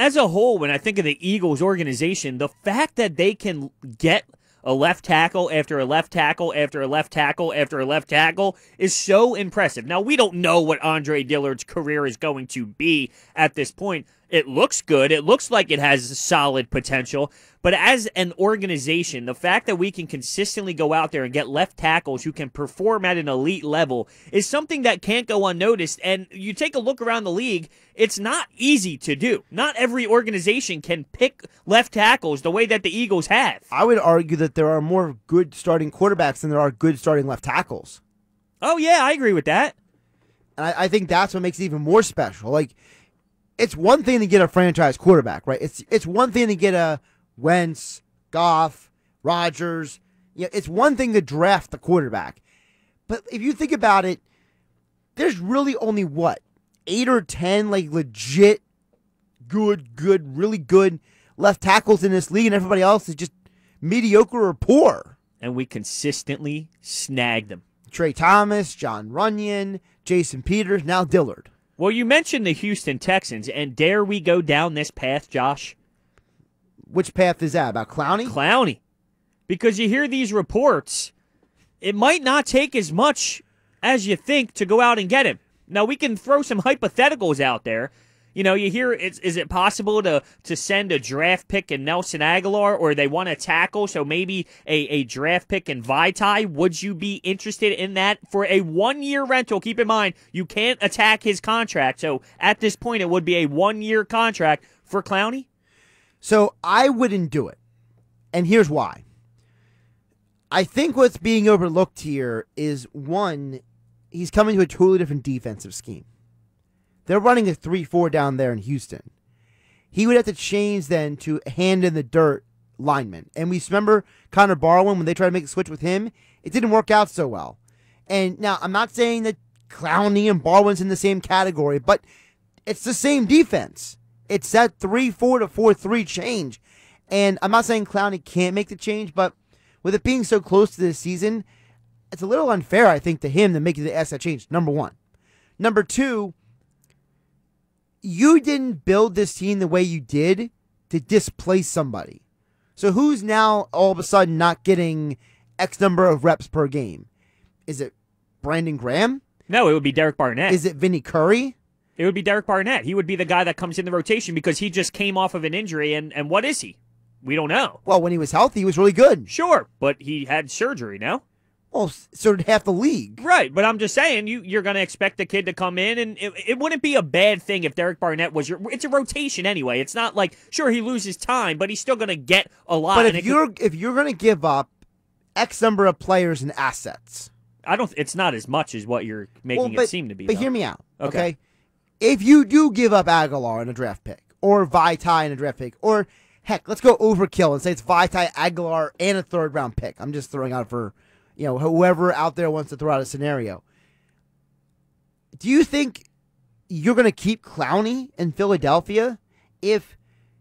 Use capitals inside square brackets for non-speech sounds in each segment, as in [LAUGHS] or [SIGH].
as a whole, when I think of the Eagles organization, the fact that they can get a left tackle after a left tackle after a left tackle after a left tackle is so impressive. Now, we don't know what Andre Dillard's career is going to be at this point. It looks good. It looks like it has solid potential. But as an organization, the fact that we can consistently go out there and get left tackles who can perform at an elite level is something that can't go unnoticed. And you take a look around the league, it's not easy to do. Not every organization can pick left tackles the way that the Eagles have. I would argue that there are more good starting quarterbacks than there are good starting left tackles. Oh, yeah, I agree with that. And I, I think that's what makes it even more special. Like, it's one thing to get a franchise quarterback, right? It's it's one thing to get a Wentz, Goff, Rodgers. Yeah, it's one thing to draft the quarterback. But if you think about it, there's really only what? Eight or ten like legit good, good, really good left tackles in this league, and everybody else is just mediocre or poor. And we consistently snag them. Tra Thomas, Jon Runyan, Jason Peters, now Dillard. Well, you mentioned the Houston Texans, and dare we go down this path, Josh? Which path is that? About Clowney? Clowney. Because you hear these reports, it might not take as much as you think to go out and get him. Now, we can throw some hypotheticals out there. You know, you hear, is, is it possible to, to send a draft pick in Nelson Agholor or they want to tackle, so maybe a, a draft pick in Vaitai? Would you be interested in that for a one year rental? Keep in mind, you can't attack his contract. So at this point, it would be a one year contract for Clowney? So I wouldn't do it. And here's why. I think what's being overlooked here is one, he's coming to a totally different defensive scheme. They're running a 3 4 down there in Houston. He would have to change then to hand in the dirt lineman. And we remember Connor Barwin when they tried to make a switch with him, it didn't work out so well. And now I'm not saying that Clowney and Barwin's in the same category, but it's the same defense. It's that 3 4 to 4 3 change. And I'm not saying Clowney can't make the change, but with it being so close to this season, it's a little unfair, I think, to him to make the that change. Number one. Number two, you didn't build this team the way you did to displace somebody. So who's now all of a sudden not getting X number of reps per game? Is it Brandon Graham? No, it would be Derek Barnett. Is it Vinny Curry? It would be Derek Barnett. He would be the guy that comes in the rotation because he just came off of an injury, and, and what is he? We don't know. Well, when he was healthy, he was really good. Sure, but he had surgery now. Well, so did half the league. Right, but I'm just saying you you're going to expect the kid to come in, and it, it wouldn't be a bad thing if Derek Barnett was your. It's a rotation anyway. It's not like sure he loses time, but he's still going to get a lot. Of But if you're could, if you're going to give up X number of players and assets, I don't. It's not as much as what you're making well, but, it seem to be. But though. hear me out, okay? okay? If you do give up Agholor in a draft pick, or Vaitai in a draft pick, or heck, let's go overkill and say it's Vaitai, Agholor, and a third round pick. I'm just throwing out for you know, whoever out there wants to throw out a scenario. Do you think you're going to keep Clowney in Philadelphia if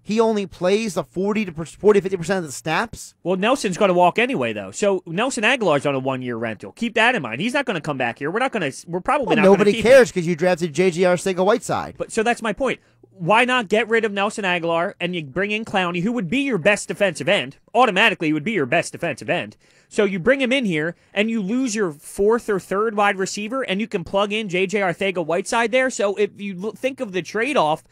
he only plays the 40 to 40 50% of the snaps? Well, Nelson's going to walk anyway though. So Nelson Agholor's on a 1-year rental. Keep that in mind. He's not going to come back here. We're not going to we're probably well, not Nobody cares cuz you drafted JJ Arcega-Whiteside. But so that's my point why not get rid of Nelson Agholor and you bring in Clowney, who would be your best defensive end? Automatically, would be your best defensive end. So you bring him in here and you lose your fourth or third wide receiver, and you can plug in J.J. Arcega-Whiteside there. So if you think of the trade off,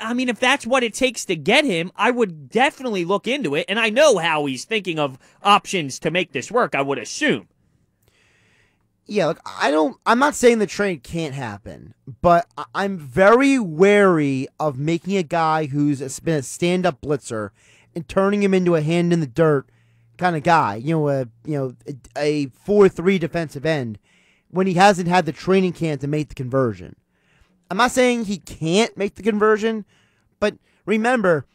I mean, if that's what it takes to get him, I would definitely look into it. And I know how he's thinking of options to make this work, I would assume yeah, look, I don't. I'm not saying the trade can't happen, but I'm very wary of making a guy who's been a stand-up blitzer and turning him into a hand in the dirt kind of guy. You know, a you know a four-three defensive end when he hasn't had the training camp to make the conversion. I'm not saying he can't make the conversion, but remember,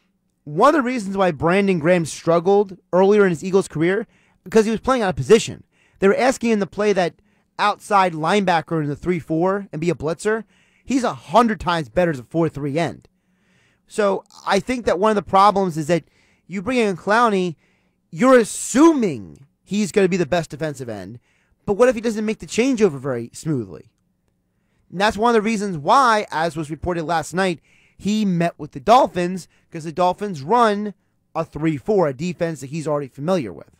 one of the reasons why Brandon Graham struggled earlier in his Eagles career because he was playing out of position. They were asking him to play that outside linebacker in the 3 4 and be a blitzer, he's a hundred times better as a 4 3 end. So I think that one of the problems is that you bring in Clowney, you're assuming he's going to be the best defensive end. But what if he doesn't make the changeover very smoothly? And that's one of the reasons why, as was reported last night, he met with the Dolphins because the Dolphins run a 3 4, a defense that he's already familiar with.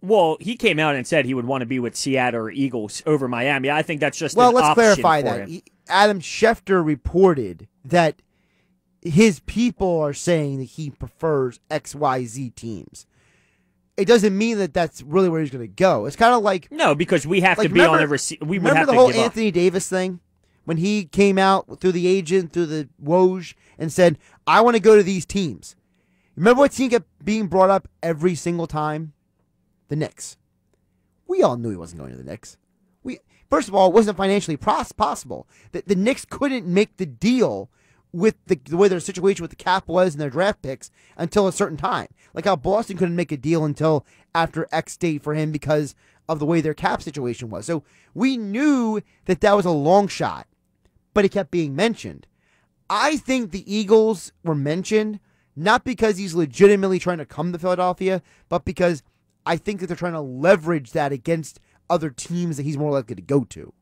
Well, he came out and said he would want to be with Seattle or Eagles over Miami. I think that's just well. Let's clarify that. him. Adam Schefter reported that his people are saying that he prefers X Y Z teams. It doesn't mean that that's really where he's going to go. It's kind of like No, because we have Like, to be on remember- the rece- We would remember have the to whole give up. Anthony Davis thing when he came out through the agent through the Woj and said, "I want to go to these teams." Remember what team kept being brought up every single time? The Knicks. We all knew he wasn't going to the Knicks. We first of all, it wasn't financially pros- possible. The, the Knicks couldn't make the deal with the, the way their situation with the cap was and their draft picks until a certain time. Like how Boston couldn't make a deal until after X date for him because of the way their cap situation was. So we knew that that was a long shot, but it kept being mentioned. I think the Eagles were mentioned not because he's legitimately trying to come to Philadelphia, but because I think that they're trying to leverage that against other teams that he's more likely to go to.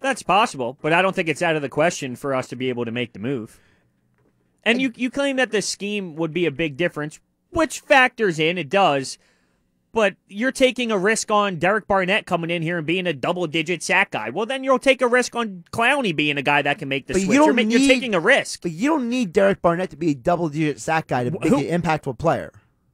That's possible, but I don't think it's out of the question for us to be able to make the move. And you you claim that the scheme would be a big difference, which factors in it does. But you're taking a risk on Derek Barnett coming in here and being a double digit sack guy. Well, then you'll take a risk on Clowney being a guy that can make the But you switch. ma- you're taking a risk. But you don't need Derek Barnett to be a double digit sack guy to Who- an impactful player.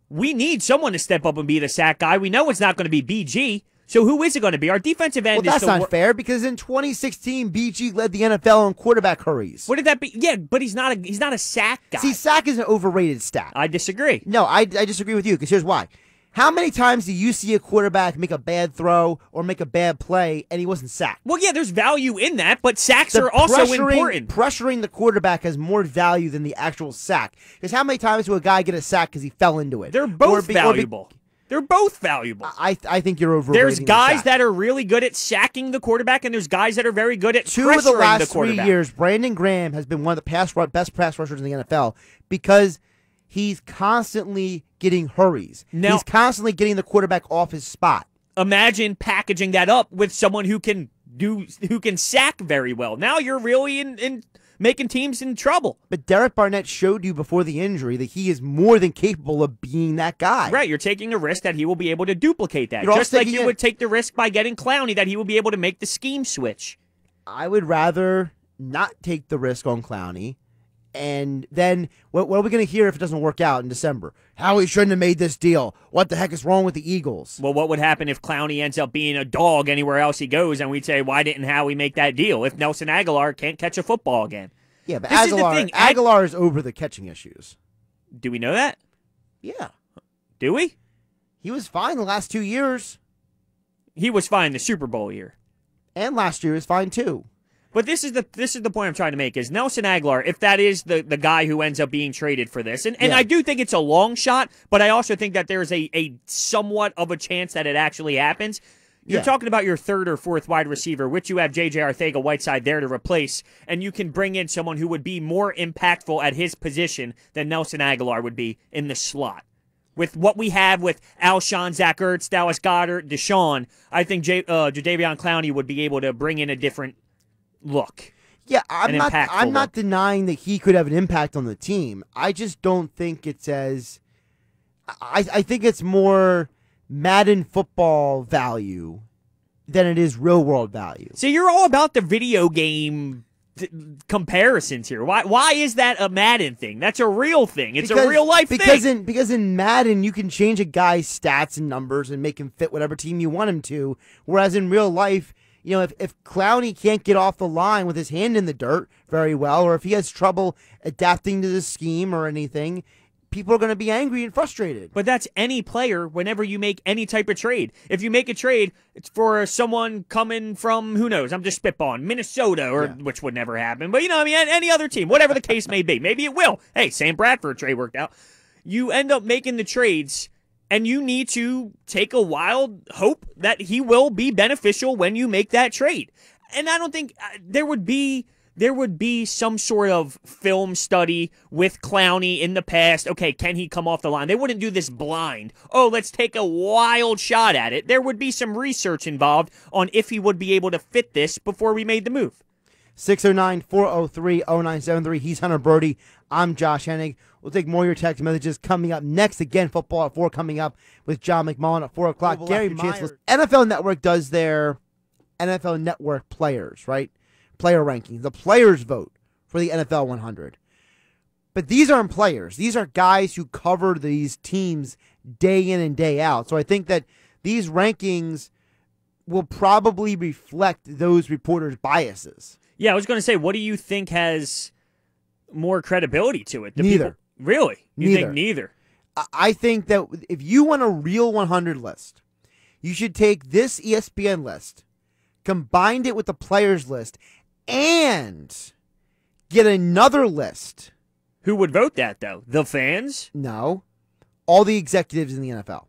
We need someone to step up and be the sack guy. We know it's not going to be BG. So who is it going to be? Our defensive end Well, that's not wor- fair because in 2016, BG led the NFL in quarterback hurries. What did that be? Yeah, but he's not a he's not a sack guy. See, sack is an overrated stat. I disagree. No, I, I disagree with you because here's why. How many times do you see a quarterback make a bad throw or make a bad play and he wasn't sacked? Well, yeah, there's value in that, but sacks The are also important. Pressuring the quarterback has more value than the actual sack. Because how many times do a guy get a sack because he fell into it? They're Or both be- or be- valuable. They're both valuable. I I think you're overrating. There's guys that are really good at sacking the quarterback, and there's guys that are very good at two of the last three years, Brandon Graham has been one of the pass best pass rushers in the NFL because he's constantly getting hurries. Now- he's constantly getting the quarterback off his spot. Imagine packaging that up with someone who can do who can sack very well. Now you're really in, in making teams in trouble. But Derek Barnett showed you before the injury that he is more than capable of being that guy. Right, you're taking a risk that he will be able to duplicate that. You're Just like you would take the risk by getting Clowney that he will be able to make the scheme switch. I would rather not take the risk on Clowney. And then what, what are we going to hear if it doesn't work out in December? How he shouldn't have made this deal. What the heck is wrong with the Eagles? Well, what would happen if Clowney ends up being a dog anywhere else he goes, and we'd say, why didn't Howie make that deal? If Nelson Agholor can't catch a football again, Yeah, but This is Agholor, Ag- Agholor is over the catching issues. do we know that? Yeah. Do we? He was fine the last two years. He was fine the Super Bowl year. And last year was fine too. But this is the this is the point I'm trying to make is Nelson Agholor, if that is the, the guy who ends up being traded for this, and, and Yeah. I do think it's a long shot, but I also think that there's a, a somewhat of a chance that it actually happens. You're Yeah. talking about your third or fourth wide receiver, which you have JJ Arcega-Whiteside there to replace, and you can bring in someone who would be more impactful at his position than Nelson Agholor would be in the slot. With what we have with Alshon, Zach Ertz, Dallas Goedert, DeSean, I think J, uh, Jadeveon Clowney would be able to bring in a different look. Yeah, I'm not. I'm not look. denying that he could have an impact on the team. I just don't think it's as. I I think it's more Madden football value than it is real world value. So you're all about the video game comparisons here. Why? Why is that a Madden thing? That's a real thing. It's a real life because thing. in because in Madden you can change a guy's stats and numbers and make him fit whatever team you want him to. Whereas in real life, you know, if if Clowney can't get off the line with his hand in the dirt very well, or if he has trouble adapting to the scheme or anything, people are going to be angry and frustrated. But that's any player whenever you make any type of trade. If you make a trade, it's for someone coming from who knows, I'm just spitballing, Minnesota, or which would never happen. But you know, I mean, any other team, whatever the case may be. Maybe it will. Hey, Sam Bradford trade worked out. You end up making the trades, and you need to take a wild hope that he will be beneficial when you make that trade. And I don't think uh, there would be there would be some sort of film study with Clowney in the past. Okay, can he come off the line? They wouldn't do this blind. Oh, let's take a wild shot at it. There would be some research involved on if he would be able to fit this before we made the move. 609 403 0973. He's Hunter Brody. I'm Josh Hennig. We'll take more of your text messages coming up next. Again, football at 4 coming up with John McMullen at 4 o'clock. Gary Chancellor. NFL Network does their NFL Network players, right? Player rankings. The players vote for the NFL 100. But these aren't players. These are guys who cover these teams day in and day out. So I think that these rankings will probably reflect those reporters' biases. Yeah, I was going to say, what do you think has more credibility to it? The Neither. people- really? You Neither. think neither? I- think that if you want a real 100 list, you should take this ESPN list, combine it with the players list, and get another list. Who would vote that though? The fans? No, all the executives in the NFL.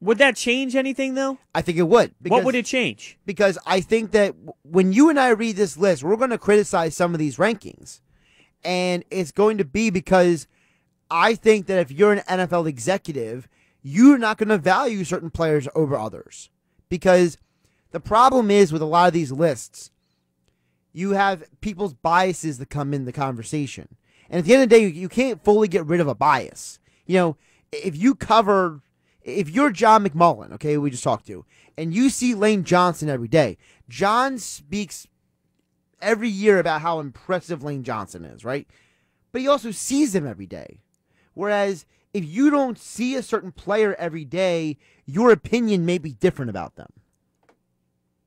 Would that change anything though? I think it would. what would it change? because I think that when you and I read this list, we're going to criticize some of these rankings. And it's going to be because I think that if you're an NFL executive, you're not going to value certain players over others. Because the problem is with a lot of these lists, you have people's biases that come in the conversation. And at the end of the day, you, can't fully get rid of a bias. You know, if you cover, if you're John McMullen, okay, we just talked to, and you see Lane Johnson every day, John speaks every year about how impressive Lane Johnson is, right? But he also sees him every day. Whereas if you don't see a certain player every day, your opinion may be different about them.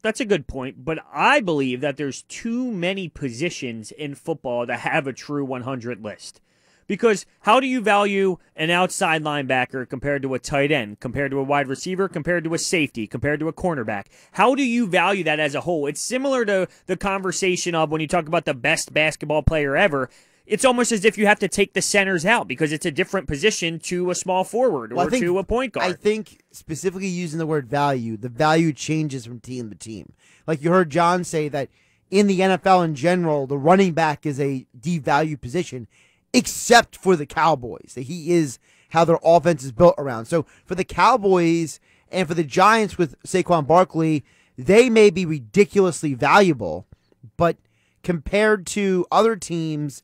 That's a good point, but I believe that there's too many positions in football to have a true 100 list. Because how do you value an outside linebacker compared to a tight end, compared to a wide receiver, compared to a safety, compared to a cornerback? How do you value that as a whole? It's similar to the conversation of when you talk about the best basketball player ever. It's almost as if you have to take the centers out because it's a different position to a small forward or Well, think- to a point guard. I think specifically using the word value, the value changes from team to team. Like you heard John say that in the NFL in general, the running back is a devalued position, except for the Cowboys. That he is how their offense is built around. So for the Cowboys and for the Giants with Saquon Barkley, they may be ridiculously valuable, but compared to other teams,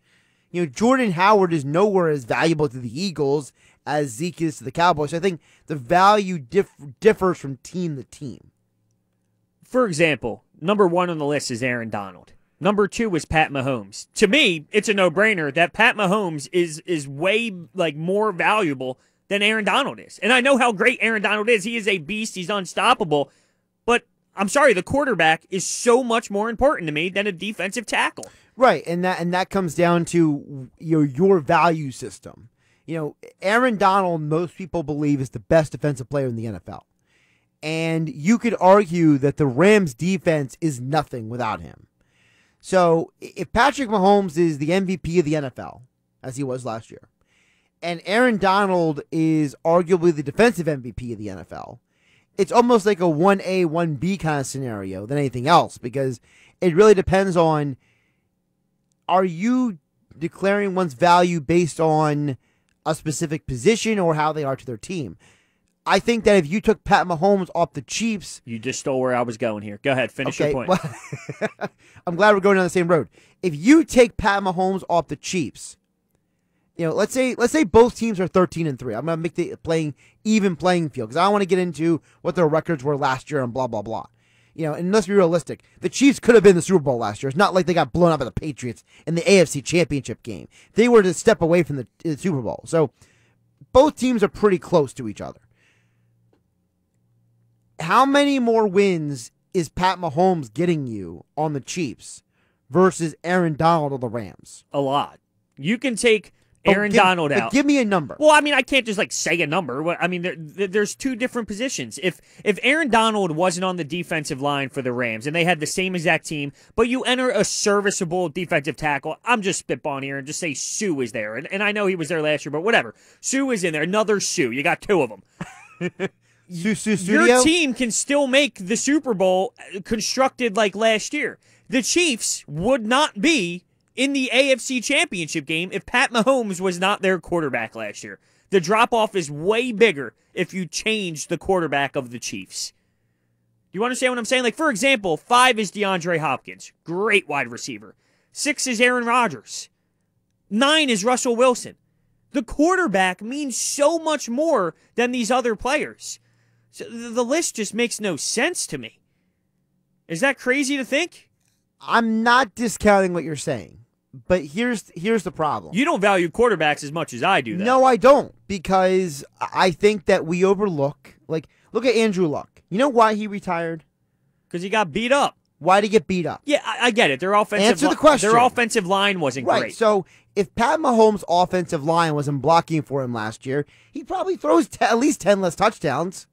you know, Jordan Howard is nowhere as valuable to the Eagles as Zeke is to the Cowboys. So I think the value dif- differs from team to team. for example, number one on the list is Aaron Donald. Number two is Pat Mahomes. To me, it's a no-brainer that Pat Mahomes is is way like more valuable than Aaron Donald is. And I know how great Aaron Donald is. He is a beast. He's unstoppable. But I'm sorry, the quarterback is so much more important to me than a defensive tackle. Right, and that and that comes down to your your value system. You know, Aaron Donald, most people believe is the best defensive player in the NFL. And you could argue that the Rams defense is nothing without him. So, if Patrick Mahomes is the MVP of the NFL, as he was last year, and Aaron Donald is arguably the defensive MVP of the NFL, it's almost like a 1A, 1B kind of scenario than anything else because it really depends on are you declaring one's value based on a specific position or how they are to their team? I think that if you took Pat Mahomes off the Chiefs, You just stole where I was going here. Go ahead, finish okay, your point. well, [LAUGHS] I'm glad we're going down the same road. If you take Pat Mahomes off the Chiefs, you know, let's say let's say both teams are 13 and 3. I'm going to make the playing even playing field cuz I want to get into what their records were last year and blah blah blah. You know, and let's be realistic. The Chiefs could have been the Super Bowl last year. It's not like they got blown up by the Patriots in the AFC Championship game. They were to step away from the, the Super Bowl. So both teams are pretty close to each other. How many more wins is Pat Mahomes getting you on the Chiefs versus Aaron Donald of the Rams? a lot. You can take oh, Aaron give- Donald uh, out. Give me a number. Well, I mean, I can't just like say a number. I mean, there, there- there's two different positions. If if Aaron Donald wasn't on the defensive line for the Rams and they had the same exact team, but you enter a serviceable defensive tackle, I'm just spitballing here and just say Suh is there, and, and I know he was there last year, but whatever. Suh is in there. Another Suh. You got two of them. [LAUGHS] Su- Su- Your team can still make the Super Bowl uh, constructed like last year. The Chiefs would not be in the AFC Championship game if Pat Mahomes was not their quarterback last year. The drop off is way bigger if you change the quarterback of the Chiefs. Do you understand what I'm saying? Like, for example, five is DeAndre Hopkins, great wide receiver. Six is Aaron Rodgers. Nine is Russell Wilson. The quarterback means so much more than these other players. So the list just makes no sense to me. Is that crazy to think? I'm not discounting what you're saying, but here's here's the problem. You don't value quarterbacks as much as I do. Though. No, I don't, because I think that we overlook. Like, look at Andrew Luck. You know why he retired? Because he got beat up. Why did he get beat up? Yeah, I, I get it. Their offensive Answer the question. Their offensive line wasn't Right. great. So if Pat Mahomes' offensive line wasn't blocking for him last year, he probably throws t- at least ten less touchdowns.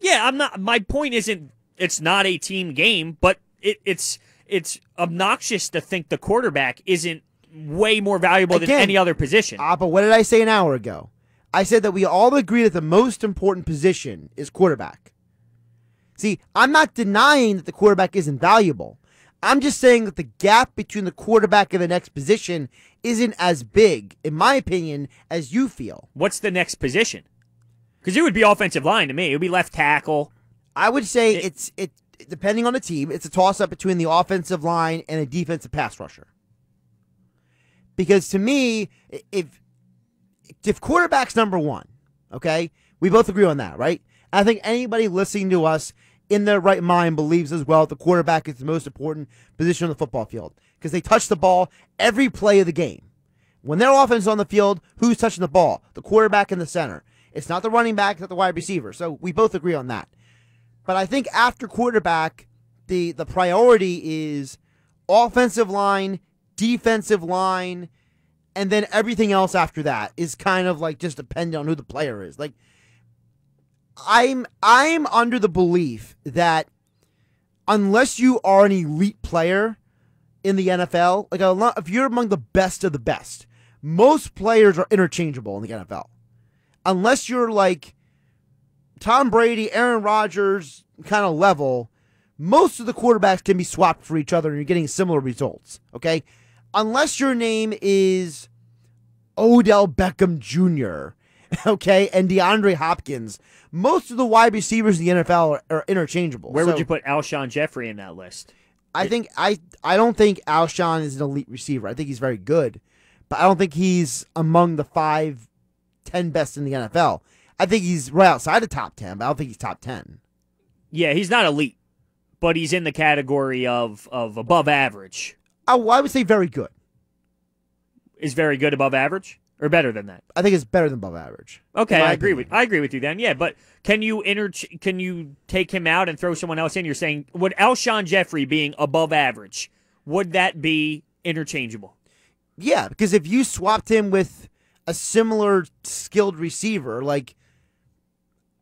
Yeah, I'm not. My point isn't. It's not a team game, but it, it's it's obnoxious to think the quarterback isn't way more valuable than any other position. Ah, but what did I say an hour ago? I said that we all agree that the most important position is quarterback. See, I'm not denying that the quarterback isn't valuable. I'm just saying that the gap between the quarterback and the next position isn't as big, in my opinion, as you feel. What's the next position? Because it would be offensive line to me. It would be left tackle. I would say It- it's it depending on the team, it's a toss up between the offensive line and a defensive pass rusher. Because to me, if if quarterback's number one, okay, we both agree on that, right? I think anybody listening to us in their right mind believes as well that the quarterback is the most important position on the football field because they touch the ball every play of the game. When their offense is on the field, who's touching the ball? The quarterback in the center. It's not the running back, it's not the wide receiver. So we both agree on that. But I think after quarterback, the the priority is offensive line, defensive line, and then everything else after that is kind of like just dependent on who the player is. Like I'm I'm under the belief that unless you are an elite player in the NFL, like a lot, if you're among the best of the best, most players are interchangeable in the NFL. Unless you're like Tom Brady, Aaron Rodgers kind of level, most of the quarterbacks can be swapped for each other and you're getting similar results. Okay? Unless your name is Odell Beckham Jr., [LAUGHS] okay, and DeAndre Hopkins, most of the wide receivers in the NFL are, are interchangeable. Where So would you put Alshon Jeffery in that list? I think I I don't think Alshon is an elite receiver. I think he's very good, but I don't think he's among the five, ten best in the NFL. I think he's right outside the top ten, but I don't think he's top ten. Yeah, he's not elite, but he's in the category of of above average. I, I would say very good. Is very good above average or better than that? I think it's better than above average. Okay, I agree opinion. with I agree with you then. Yeah, but can you inter can you take him out and throw someone else in? You're saying would Alshon Jeffery being above average would that be interchangeable? Yeah, because if you swapped him with a similar skilled receiver, like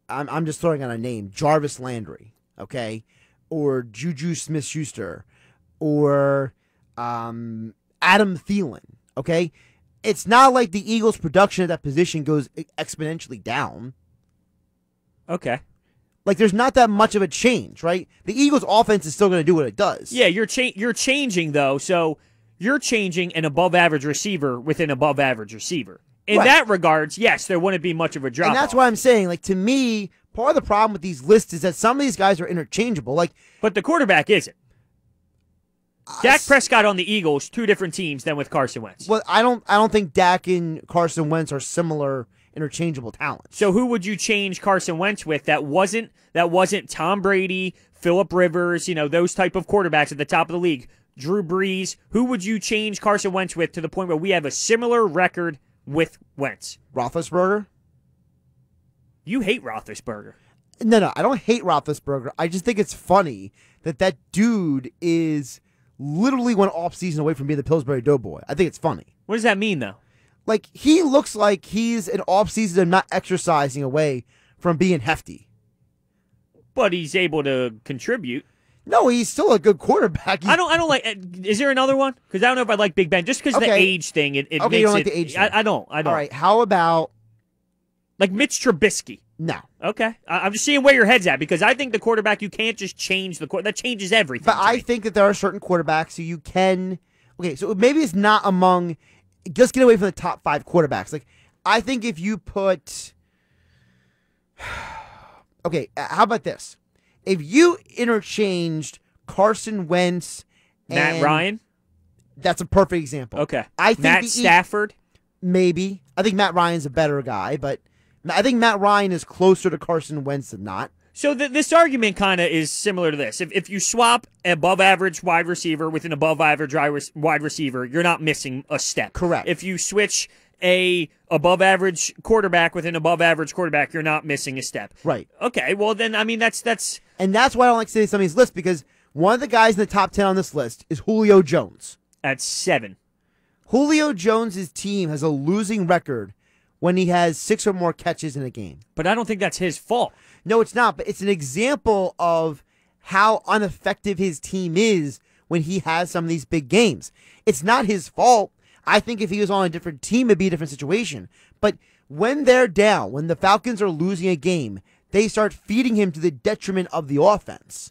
I'm, I'm just throwing out a name, Jarvis Landry, okay, or Juju Smith Schuster, or um, Adam Thielen, okay, it's not like the Eagles' production at that position goes exponentially down. Okay. Like there's not that much of a change, right? The Eagles' offense is still going to do what it does. Yeah, you're cha- you're changing though, so you're changing an above average receiver with an above average receiver. In Right. that regards, yes, there wouldn't be much of a drop. And that's why I'm saying, like, to me, part of the problem with these lists is that some of these guys are interchangeable. Like, But the quarterback isn't. Dak Prescott on the Eagles, two different teams than with Carson Wentz. well, I don't, I don't think Dak and Carson Wentz are similar interchangeable talents. So who would you change Carson Wentz with that wasn't that wasn't Tom Brady, Philip Rivers, you know, those type of quarterbacks at the top of the league? Drew Brees, who would you change Carson Wentz with to the point where we have a similar record with Wentz? Roethlisberger? You hate Roethlisberger. No, no, I don't hate Roethlisberger. I just think it's funny that that dude is literally one off season away from being the Pillsbury Doughboy. I think it's funny. What does that mean though? Like he looks like he's an off season of not exercising away from being hefty. But he's able to contribute. No, he's still a good quarterback. He- I don't. I don't like. uh, Is there another one? Because I don't know if I like Big Ben. Just because the age thing, it, it Okay, makes you don't like the age I, thing. I don't. I don't. All right, how about Like Mitch Trubisky. no? Okay, I, I'm just seeing where your head's at because I think the quarterback you can't just change the. That changes everything. But I me. think that there are certain quarterbacks who you can. Okay, so maybe it's not among. Just get away from the top five quarterbacks. Like, I think if you put. [SIGHS] Okay, uh, how about this? If you interchanged Carson Wentz, Matt Ryan. that's a perfect example. Okay. I think Matt Stafford. maybe. I think Matt Ryan's a better guy, but I think Matt Ryan is closer to Carson Wentz than not. So th- this argument kind of is similar to this. If, if you swap above average wide receiver with an above average wide receiver, you're not missing a step. Correct. If you switch a above average quarterback with an above average quarterback, you're not missing a step. Right. Okay. Well, then I mean that's that's And that's why I don't like saying some of these lists because one of the guys in the top 10 on this list is Julio Jones. at seven. Julio Jones' team has a losing record when he has six or more catches in a game. But I don't think that's his fault. No, it's not, but it's an example of how ineffective his team is when he has some of these big games. It's not his fault. I think if he was on a different team, it'd be a different situation. But when they're down, when the Falcons are losing a game, they start feeding him to the detriment of the offense.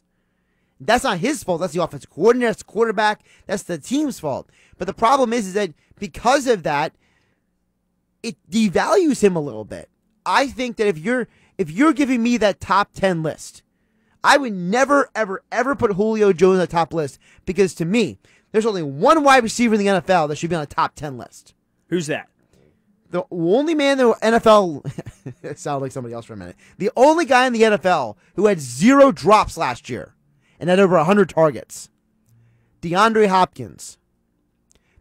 That's not his fault. That's the offensive coordinator, that's the quarterback, that's the team's fault. But the problem is, is that because of that, it devalues him a little bit. I think that if you're if you're giving me that top 10 list, I would never ever ever put Julio Jones on the top list because to me, there's only one wide receiver in the NFL that should be on the top 10 list. Who's that? The only man in the NFL [LAUGHS] sounded like somebody else for a minute. The only guy in the NFL who had zero drops last year and had over 100 targets. DeAndre Hopkins.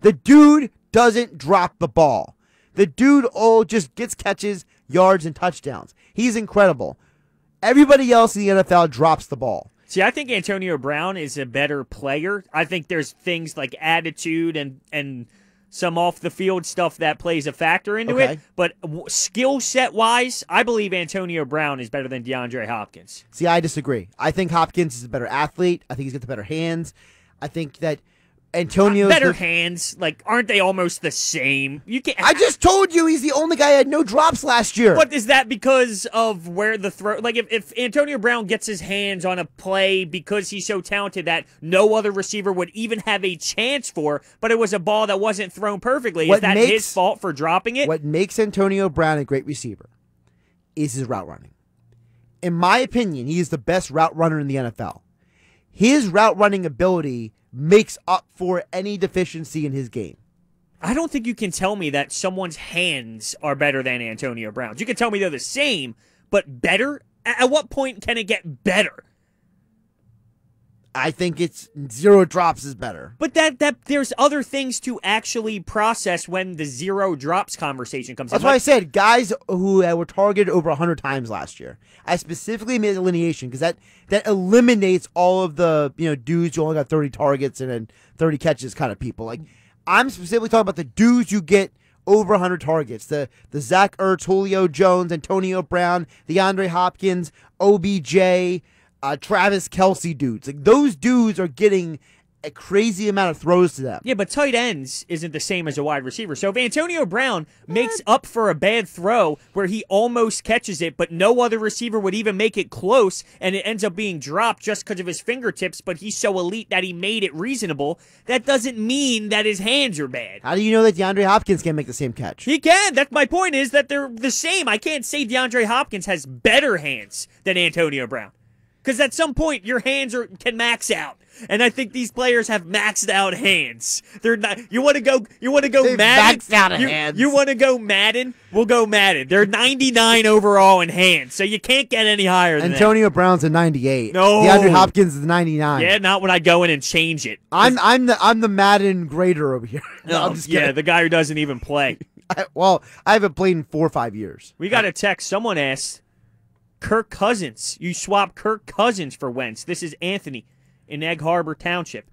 The dude doesn't drop the ball. The dude oh just gets catches, yards, and touchdowns. He's incredible. Everybody else in the NFL drops the ball. See, I think Antonio Brown is a better player. I think there's things like attitude and and some off the field stuff that plays a factor into Okay. it. But w- skill set wise, I believe Antonio Brown is better than DeAndre Hopkins. See, I disagree. I think Hopkins is a better athlete. I think he's got the better hands. I think that Antonio better hands, like aren't they almost the same? You can't. I just told you he's the only guy who had no drops last year. But is that because of where the throw? Like, if, if Antonio Brown gets his hands on a play because he's so talented that no other receiver would even have a chance for, but it was a ball that wasn't thrown perfectly, What is that makes- his fault for dropping it? What makes Antonio Brown a great receiver is his route running. In my opinion, he is the best route runner in the NFL. His route running ability makes up for any deficiency in his game. I don't think you can tell me that someone's hands are better than Antonio Brown's. You can tell me they're the same, but better? At what point can it get better? I think it's zero drops is better. But that that there's other things to actually process when the zero drops conversation comes That's in. why I said guys who uh, were targeted over 100 times last year. I specifically made a delineation because that, that eliminates all of the you know dudes who only got 30 targets and then 30 catches kind of people. Like I'm specifically talking about the dudes you get over 100 targets. The the Zach Ertz, Julio Jones, Antonio Brown, DeAndre Hopkins, OBJ, uh, Travis Kelce dudes. Like those dudes are getting a crazy amount of throws to them. Yeah, but tight ends isn't the same as a wide receiver. So if Antonio Brown makes up for a bad throw where he almost catches it, but no other receiver would even make it close, and it ends up being dropped just because of his fingertips, but he's so elite that he made it reasonable, that doesn't mean that his hands are bad. How do you know that DeAndre Hopkins can't make the same catch? He can. That's my point. Is that they're the same. I can't say DeAndre Hopkins has better hands than Antonio Brown, because at some point your hands are can max out, and I think these players have maxed out hands. They're not. You want to go? You want to go They've Madden? maxed out you, hands. You want to go Madden? We'll go Madden. They're 99 overall in hands, so you can't get any higher than Antonio Brown's a 98. No. DeAndre Hopkins is a 99. Yeah, not when I go in and change it. I'm I'm the I'm the Madden grader over here. [LAUGHS] No, I'm just yeah, the guy who doesn't even play. [LAUGHS] I- well, I haven't played in four or five years. We got a text. Someone asked, Kirk Cousins. You swap Kirk Cousins for Wentz. This is Anthony in Egg Harbor Township.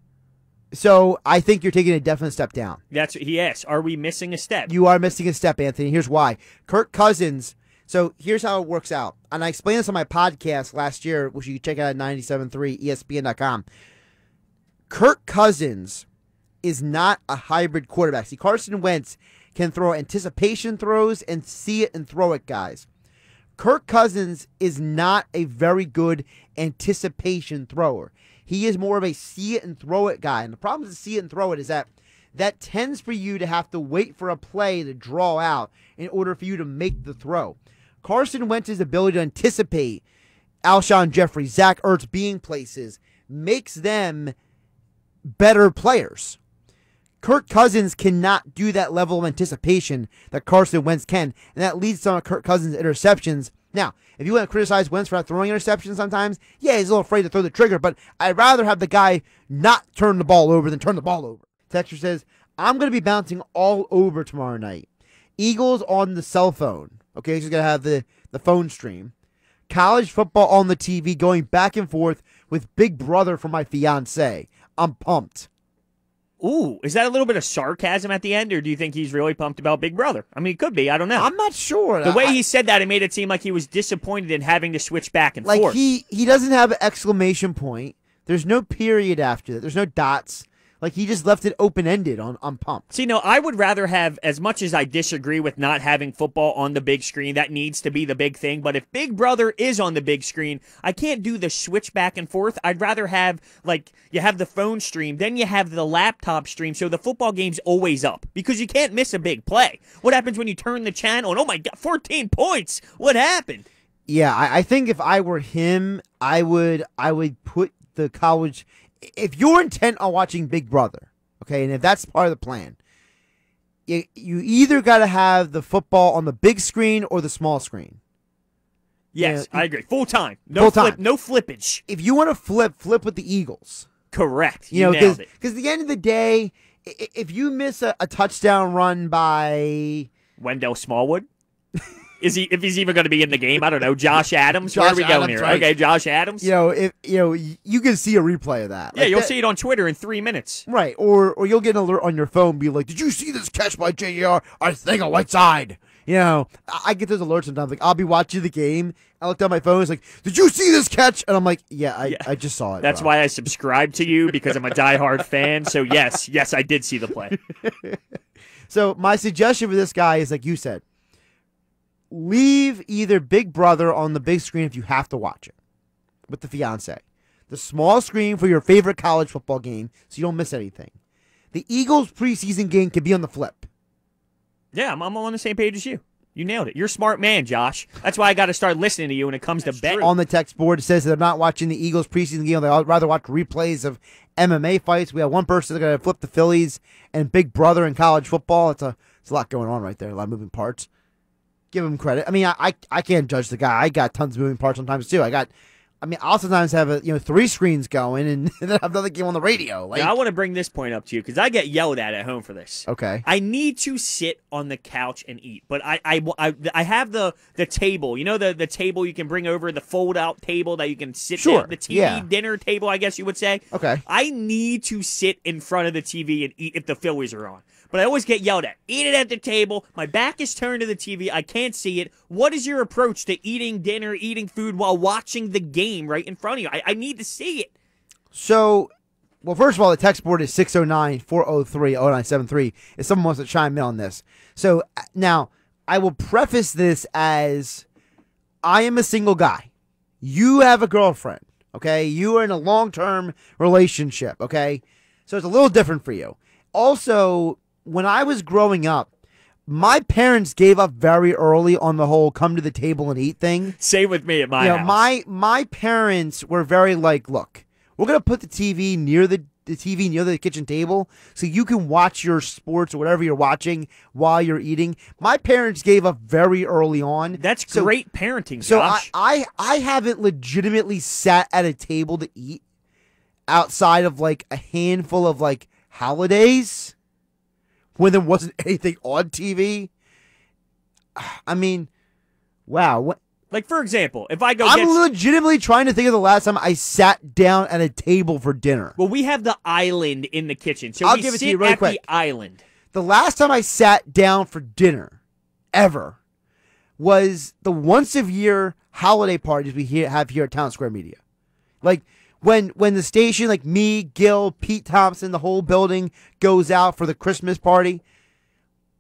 So I think you're taking a definite step down. That's asked. Are we missing a step? You are missing a step, Anthony. Here's why. Kirk Cousins. So here's how it works out. And I explained this on my podcast last year, which you can check out at 97.3 ESPN.com. Kirk Cousins is not a hybrid quarterback. See, Carson Wentz can throw anticipation throws and see it and throw it, guys. Kirk Cousins is not a very good anticipation thrower. He is more of a see it and throw it guy. And the problem with see it and throw it is that that tends for you to have to wait for a play to draw out in order for you to make the throw. Carson Wentz's ability to anticipate Alshon Jeffery, Zach Ertz being places makes them better players. Kirk Cousins cannot do that level of anticipation that Carson Wentz can, and that leads to some of Kirk Cousins' interceptions. Now, if you want to criticize Wentz for not throwing interceptions sometimes, yeah, he's a little afraid to throw the trigger, but I'd rather have the guy not turn the ball over than turn the ball over. Texture says, I'm going to be bouncing all over tomorrow night. Eagles on the cell phone. Okay, she's going to have the, the phone stream. College football on the TV going back and forth with Big Brother for my fiance. I'm pumped. Ooh, is that a little bit of sarcasm at the end, or do you think he's really pumped about Big Brother? I mean, it could be. I don't know. I'm not sure. the way I- he said that, it made it seem like he was disappointed in having to switch back and like forth. he he doesn't have an exclamation point. There's no period after that. There's no dots. Like he just left it open ended on on pumped. See, no, I would rather have, as much as I disagree with not having football on the big screen, that needs to be the big thing. But if Big Brother is on the big screen, I can't do the switch back and forth. I'd rather have, like, you have the phone stream, then you have the laptop stream, so the football game's always up because you can't miss a big play. What happens when you turn the channel and, oh my God, 14 points? What happened? Yeah, I, I think if I were him, I would I would put the college. If you're intent on watching Big Brother, okay, and if that's part of the plan, you, you either got to have the football on the big screen or the small screen. Yes, Yeah, I agree. Full time. No Full time. flip, no flippage. If you want to flip, flip with the Eagles. Correct. You You, know, because at the end of the day, if you miss a, a touchdown run by Wendell Smallwood. [LAUGHS] Is he if he's even going to be in the game? I don't know. Josh [LAUGHS] Adams. Where are we going here? right. Okay, Josh Adams. you know, if you know, you can see a replay of that. Yeah, you'll that- see it on Twitter in three minutes. Right, or or you'll get an alert on your phone, be like, "Did you see this catch by Jr. I think a white side." You know, I, I get those alerts sometimes. Like I'll be watching the game, I looked at my phone, it's like, "Did you see this catch?" And I'm like, "Yeah, I, Yeah. I just saw it." That's bro." why I subscribe to you because I'm a diehard fan. So yes, yes, I did see the play. [LAUGHS] So my suggestion for this guy is like you said, leave either Big Brother on the big screen if you have to watch it with the fiance, the small screen for your favorite college football game so you don't miss anything. The Eagles preseason game can be on the flip. Yeah, I'm, I'm on the same page as you. You nailed it. You're a smart man, Josh. That's why I got to start listening to you when it comes to betting. on the text board. It says they're not watching the Eagles preseason game. They'd rather watch replays of MMA fights. We have one person that's going to flip the Phillies and Big Brother in college football. It's a it's a lot going on right there. A lot of moving parts. Give him credit. I mean, I I, I can't judge the guy. I got tons of moving parts sometimes too. I got. I mean, I'll sometimes have a you know three screens going and [LAUGHS] then have another game on the radio. Like, Now, I want to bring this point up to you because I get yelled at at home for this. okay, I need to sit on the couch and eat, but I, I, I, I have the, the table. You know the, the table you can bring over, the fold out table that you can sit Sure, down, the TV yeah. dinner table, I guess you would say. okay. I need to sit in front of the TV and eat if the Phillies are on. But I always get yelled at. Eat it at the table. My back is turned to the TV. I can't see it. What is your approach to eating dinner, eating food while watching the game right in front of you? I, I need to see it. So, well, first of all, the text board is 609 403 0973 if someone wants to chime in on this. So, uh, now, I will preface this as I am a single guy. You have a girlfriend, okay? You are in a long term relationship, okay? So, it's a little different for you. Also, when I was growing up, my parents gave up very early on the whole come to the table and eat thing Same with me at my you know, house. my my parents were very like, look, we're gonna put the TV near the the TV near the kitchen table so you can watch your sports or whatever you're watching while you're eating. My parents gave up very early on. That's So- great parenting, So I, I I haven't legitimately sat at a table to eat outside of like a handful of like holidays when there wasn't [LAUGHS] anything on TV. I mean, wow. What, like for example, if I go I'm legitimately trying to think of the last time I sat down at a table for dinner. Well, we have the island in the kitchen, so I'll we give it to you really quick. the island. The last time I sat down for dinner, ever, was the once a year holiday parties we have here at Town Square Media. Like when when the station, like me, Gil, Pete Thompson, the whole building goes out for the Christmas party.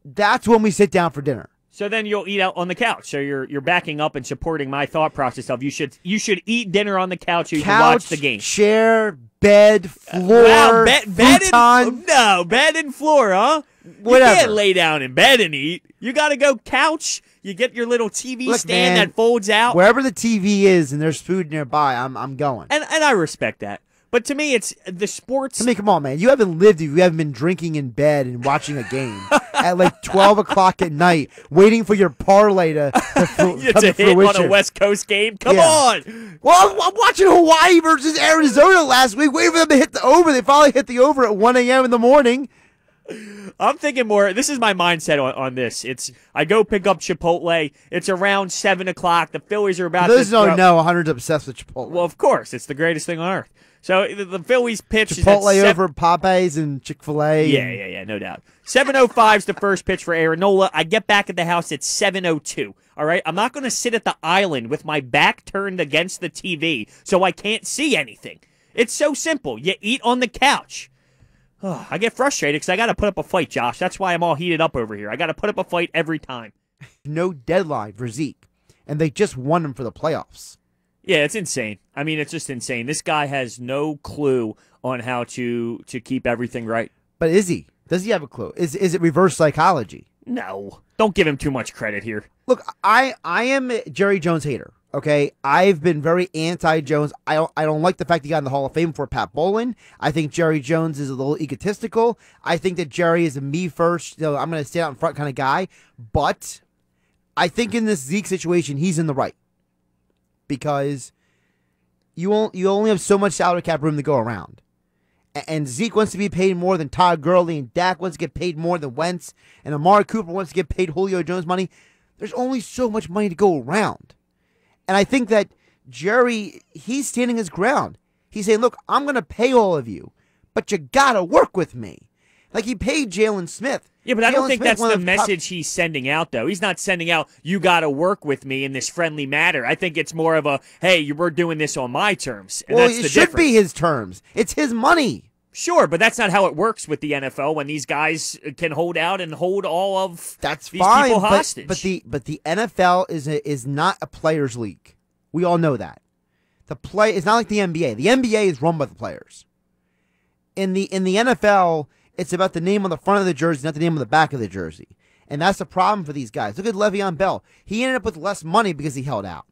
That's when we sit down for dinner. So then you'll eat out on the couch. So you're you're backing up and supporting my thought process of you should you should eat dinner on the couch so you can watch the game. chair, bed, uh, floor, wow, bed, bed futon. and no bed and floor, huh? Whatever. You can't lay down in bed and eat. You got to go couch. You get your little TV Look, stand man, that folds out, Wherever the TV is and there's food nearby, I'm I'm going. and and I respect that. But to me, it's the sports. I mean, come on, man. You haven't lived if you haven't been drinking in bed and watching a game [LAUGHS] at like 12 o'clock at night, waiting for your parlay to, to, [LAUGHS] fru- to to hit on a West Coast game. Come Yeah. on. well, I'm, I'm watching Hawaii versus Arizona last week, waiting for them to hit the over. They finally hit the over at 1 a.m. in the morning. I'm thinking more. This is my mindset on, on this. It's I go pick up Chipotle. It's around seven o'clock. The Phillies are about Those to don't know. Hunter's obsessed with Chipotle. Well, of course, it's the greatest thing on earth. So the, the Phillies pitch is Chipotle seven- over Popeyes and Chick Fil A. Yeah, yeah, yeah, no doubt. 7:05 is the first pitch for Aaron Nola. I get back at the house at 7:02. All right, I'm not going to sit at the island with my back turned against the TV so I can't see anything. It's so simple. You eat on the couch. Oh, I get frustrated because I got to put up a fight, Josh. That's why I'm all heated up over here. I got to put up a fight every time. [LAUGHS] No deadline for Zeke, and they just won him for the playoffs. Yeah, it's insane. I mean, it's just insane. This guy has no clue on how to to keep everything right. But is he? Does he have a clue? Is is it reverse psychology? No, don't give him too much credit here. Look, I I am a Jerry Jones hater. Okay, I've been very anti Jones. I don't I don't like the fact he got in the Hall of Fame for Pat Bowlen. I think Jerry Jones is a little egotistical. I think that Jerry is a me first. Know, I'm going to stand out in front kind of guy. But I think in this Zeke situation, he's in the right because you only you only have so much salary cap room to go around. And Zeke wants to be paid more than Todd Gurley, and Dak wants to get paid more than Wentz, and Amari Cooper wants to get paid Julio Jones money. There's only so much money to go around. And I think that Jerry, he's standing his ground. He's saying, look, I'm going to pay all of you, but you got to work with me. Like he paid Jaylon Smith. Yeah, but I don't think Smith, that's the message he's sending out, though. He's not sending out, you got to work with me in this friendly matter. I think it's more of a, hey, you we're doing this on my terms. And well, it should difference. be his terms. It's his money. Sure, but that's not how it works with the NFL when these guys can hold out and hold all of That's these fine. people but, hostage. but the but the NFL is a, is not a players' league. We all know that. The play it's not like the NBA. The NBA is run by the players. In the in the NFL, it's about the name on the front of the jersey, not the name on the back of the jersey. And that's the problem for these guys. Look at Le'Veon Bell. He ended up with less money because he held out.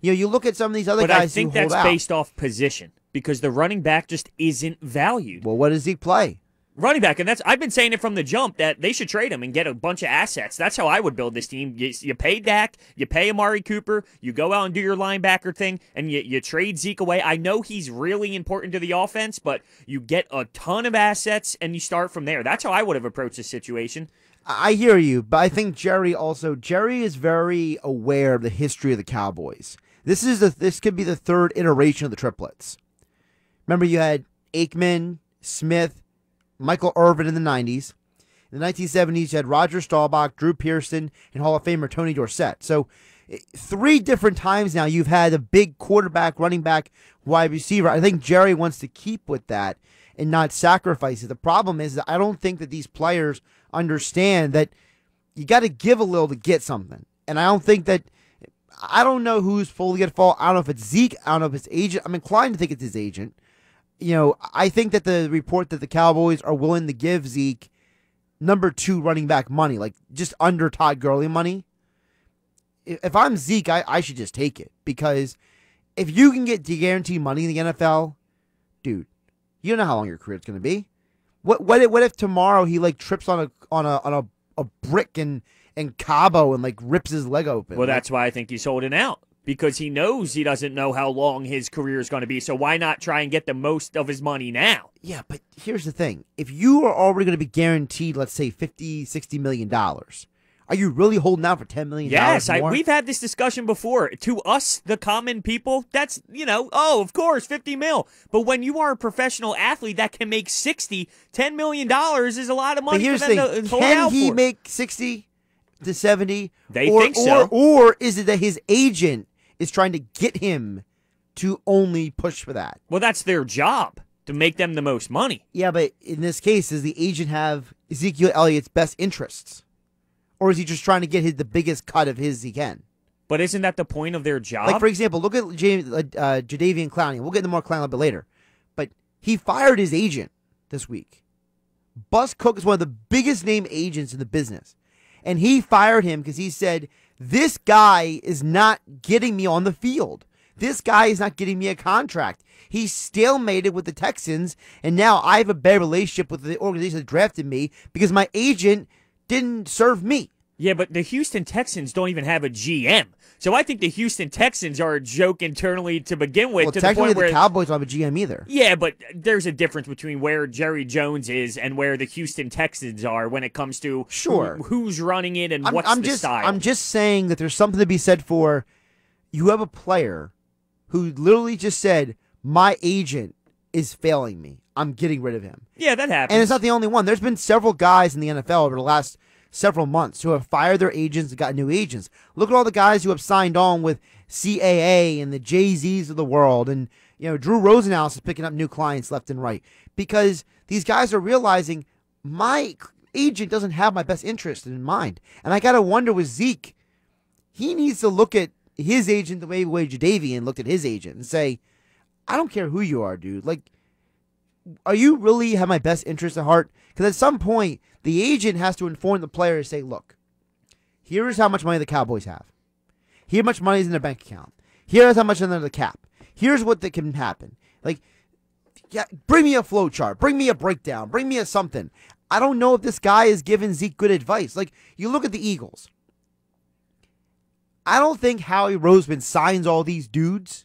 You know, you look at some of these other but guys I think who hold that's based off position because the running back just isn't valued. well, what does he play? running back, and that's I've been saying it from the jump that they should trade him and get a bunch of assets. That's how I would build this team. You, you pay Dak, you pay Amari Cooper, you go out and do your linebacker thing, and you, you trade Zeke away. I know he's really important to the offense, but you get a ton of assets and you start from there. That's how I would have approached this situation. I hear you, but I think Jerry also Jerry is very aware of the history of the Cowboys. This is the this could be the third iteration of the triplets. Remember, you had Aikman, Smith, Michael Irvin in the '90s. In the 1970s, you had Roger Staubach, Drew Pearson, and Hall of Famer Tony Dorsett. So, eh, three different times now you've had a big quarterback, running back, wide receiver. I think Jerry wants to keep with that and not sacrifice it. The problem is that I don't think that these players understand that you got to give a little to get something. And I don't think that I don't know who's fully at fault. I don't know if it's Zeke. I don't know if it's agent. I'm inclined to think it's his agent. You know, I think that the report that the Cowboys are willing to give Zeke number two running back money, like just under Todd Gurley money. If I'm Zeke, I, I should just take it because if you can get guaranteed money in the NFL, dude, you don't know how long your career's going to be. What what if, what if tomorrow he like trips on a on a on a, a brick in in Cabo and like rips his leg open? Well, that's why I think he's holding out because he knows he doesn't know how long his career is going to be. So why not try and get the most of his money now? Yeah, but here's the thing. If you are already going to be guaranteed, let's say 50, 60 million dollars, are you really holding out for 10 million Yes, I, we've had this discussion before. To us, the common people, that's, you know, oh, of course, 50 mil. But when you are a professional athlete that can make 60, $10 million is a lot of money but here's the thing. Can he for. make 60 to 70? They or, think so. Or, or is it that his agent is trying to get him to only push for that? well, that's their job, to make them the most money. Yeah, but in this case, does the agent have Ezekiel Elliott's best interests? or is he just trying to get his the biggest cut of his he can? But isn't that the point of their job? Like for example, look at James, uh, uh, Jadeveon Clowney. We'll get into more Clowney a bit later, but he fired his agent this week. Bus Cook is one of the biggest name agents in the business, and he fired him because he said this guy is not getting me on the field. This guy is not getting me a contract. He's stalemated with the Texans, and now I have a bad relationship with the organization that drafted me because my agent didn't serve me. Yeah, but the Houston Texans don't even have a GM. So I think the Houston Texans are a joke internally to begin with. Well, to technically, the, the, point where, Cowboys don't have a GM either. Yeah, but there's a difference between where Jerry Jones is and where the Houston Texans are when it comes to Sure. who- who's running it and I'm, what's I'm the just, style. I'm just saying that there's something to be said for you have a player who literally just said, "My agent is failing me. I'm getting rid of him." yeah, that happens. And it's not the only one. There's been several guys in the NFL over the last several months who have fired their agents and got new agents. Look at all the guys who have signed on with CAA and the Jay Z's of the world, and you know Drew Rosenhaus is picking up new clients left and right because these guys are realizing my agent doesn't have my best interest in mind, and I gotta wonder with Zeke, he needs to look at his agent the way way Jadeveon looked at his agent and say, I don't care who you are, dude. Like are you really have my best interest at heart? Because at some point, the agent has to inform the player to say, look, here's how much money the Cowboys have. Here much money is in their bank account. Here's how much is under the cap. Here's what that can happen. Like, yeah, bring me a flow chart. Bring me a breakdown. Bring me a something. I don't know if this guy is giving Zeke good advice. Like, you look at the Eagles. I don't think Howie Roseman signs all these dudes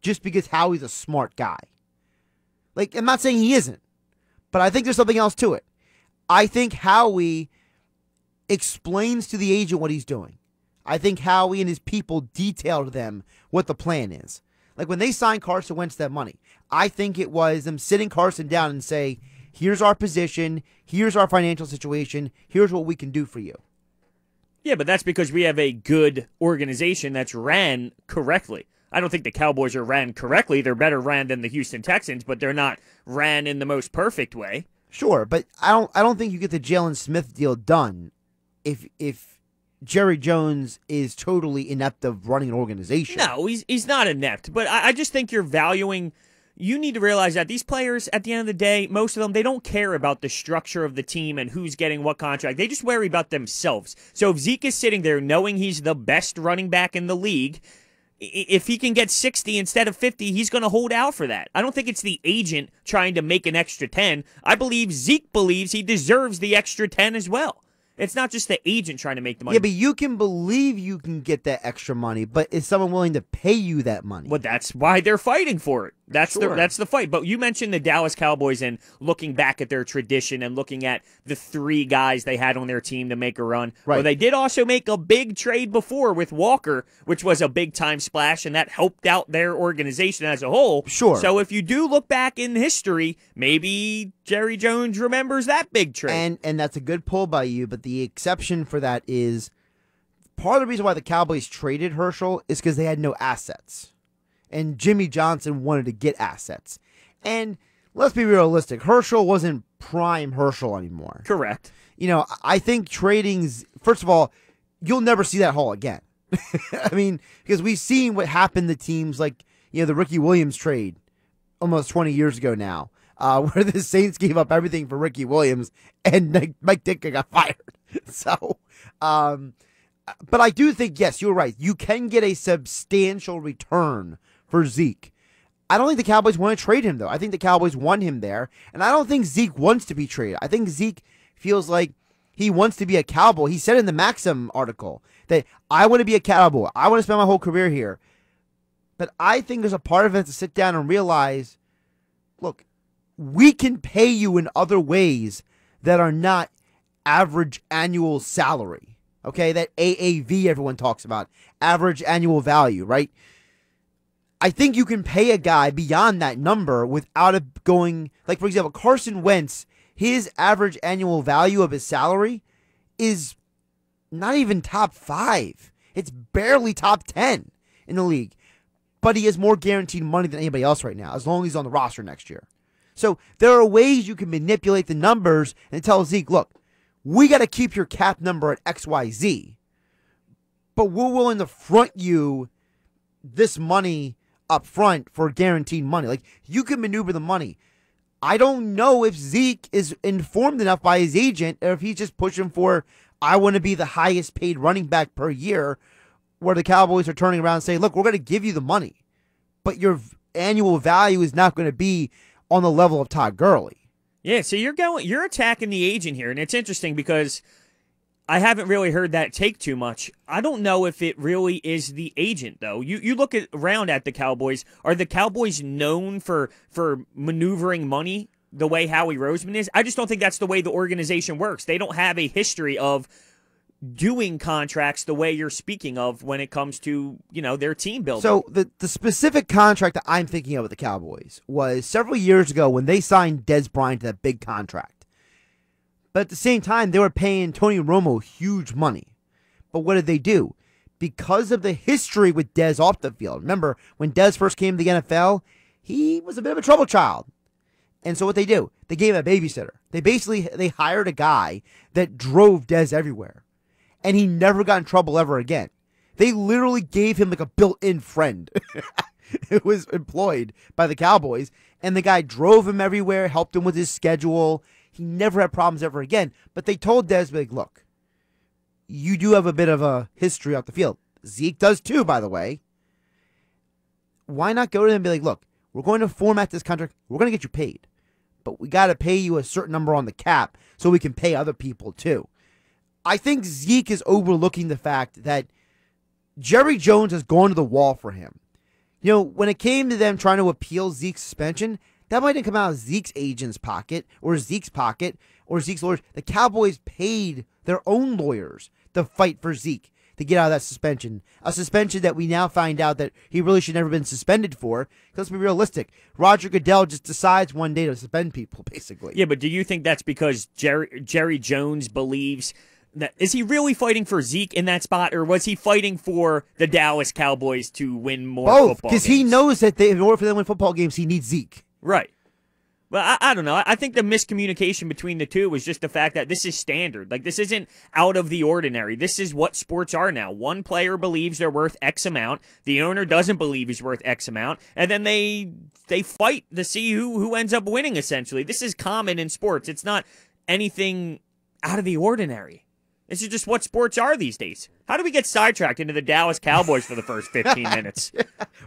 just because Howie's a smart guy. Like, I'm not saying he isn't, but I think there's something else to it. I think Howie explains to the agent what he's doing. I think Howie and his people detail to them what the plan is. Like when they signed Carson Wentz that money, I think it was them sitting Carson down and say, "Here's our position. Here's our financial situation. Here's what we can do for you." yeah, but that's because we have a good organization that's ran correctly. I don't think the Cowboys are ran correctly. They're better ran than the Houston Texans, but they're not ran in the most perfect way. Sure, but I don't. I don't think you get the Jaylon Smith deal done if if Jerry Jones is totally inept of running an organization. No, he's he's not inept, but I, I just think you're valuing. You need to realize that these players, at the end of the day, most of them, they don't care about the structure of the team and who's getting what contract. They just worry about themselves. So if Zeke is sitting there knowing he's the best running back in the league, if he can get 60 instead of 50, he's going to hold out for that. I don't think it's the agent trying to make an extra 10. I believe Zeke believes he deserves the extra 10 as well. It's not just the agent trying to make the money. Yeah, but you can believe you can get that extra money, but is someone willing to pay you that money? Well, that's why they're fighting for it. That's the that's the fight. But you mentioned the Dallas Cowboys and looking back at their tradition and looking at the three guys they had on their team to make a run. Well, Right. they did also make a big trade before with Walker, which was a big time splash, and that helped out their organization as a whole. Sure. So if you do look back in history, maybe Jerry Jones remembers that big trade. And and that's a good pull by you, but the exception for that is part of the reason why the Cowboys traded Herschel is because they had no assets. And Jimmy Johnson wanted to get assets. And let's be realistic, Herschel wasn't prime Herschel anymore. Correct. You know, I think trading's first of all, you'll never see that haul again. [LAUGHS] I mean, because we've seen what happened to teams like, you know, the Ricky Williams trade almost 20 years ago now, uh, [LAUGHS] where the Saints gave up everything for Ricky Williams and Mike- Ditka got [LAUGHS] fired. So, um, but I do think, yes, you're right. You can get a substantial return for Zeke. I don't think the Cowboys want to trade him, though. I think the Cowboys want him there. And I don't think Zeke wants to be traded. I think Zeke feels like he wants to be a Cowboy. He said in the Maxim article that I want to be a Cowboy. I want to spend my whole career here. But I think there's a part of it to sit down and realize look, we can pay you in other ways that are not average annual salary. Okay, that AAV everyone talks about, average annual value, right? I think you can pay a guy beyond that number without it going like for example, Carson Wentz, his average annual value of his salary is not even top 5. It's barely top 10 in the league. But he has more guaranteed money than anybody else right now as long as he's on the roster next year. So there are ways you can manipulate the numbers and tell Zeke, look, we got to keep your cap number at XYZ, but we're willing to front you this money up front for guaranteed money. Like you can maneuver the money. I don't know if Zeke is informed enough by his agent or if he's just pushing for I want to be the highest paid running back per year where the Cowboys are turning around and saying, "Look, we're going to give you the money, but your annual value is not going to be on the level of Todd Gurley." Yeah, so you're going you're attacking the agent here and it's interesting because I haven't really heard that take too much. I don't know if it really is the agent though. You you look at around at the Cowboys. Are the Cowboys known for for maneuvering money the way Howie Roseman is? I just don't think that's the way the organization works. They don't have a history of doing contracts the way you're speaking of when it comes to you know their team building. So the the specific contract that I'm thinking of with the Cowboys was several years ago when they signed Dez Bryant to that big contract. But at the same time, they were paying Tony Romo huge money. But what did they do? Because of the history with Dez off the field. Remember, when Dez first came to the NFL, he was a bit of a trouble child. And so what they do, they gave him a babysitter. They basically they hired a guy that drove Dez everywhere. And he never got in trouble ever again. They literally gave him like a built-in friend. [LAUGHS] who was employed by the Cowboys, and the guy drove him everywhere, helped him with his schedule, he never had problems ever again. But they told Desmond, look, you do have a bit of a history off the field. Zeke does too, by the way. Why not go to them and be like, look, we're going to format this contract. We're going to get you paid. But we got to pay you a certain number on the cap so we can pay other people too. I think Zeke is overlooking the fact that Jerry Jones has gone to the wall for him. You know, when it came to them trying to appeal Zeke's suspension, that might not come out of Zeke's agent's pocket or Zeke's pocket or Zeke's lawyers. The Cowboys paid their own lawyers to fight for Zeke to get out of that suspension. A suspension that we now find out that he really should never been suspended for. Let's be realistic. Roger Goodell just decides one day to suspend people, [LAUGHS] basically. Yeah, but do you think that's because Jerry Jerry Jones believes that is he really fighting for Zeke in that spot, or was he fighting for the Dallas Cowboys to win more? Both, because he knows that they, in order for them to win football games, he needs Zeke. Right. Well, I, I, don't know. I think the miscommunication between the two was just the fact that this is standard. Like, this isn't out of the ordinary. This is what sports are now. One player believes they're worth X amount. The owner doesn't believe he's worth X amount. And then they they fight to see who, who ends up winning, essentially. This is common in sports. It's not anything out of the ordinary. This is just what sports are these days. How do we get sidetracked into the Dallas Cowboys for the first 15 [LAUGHS] minutes?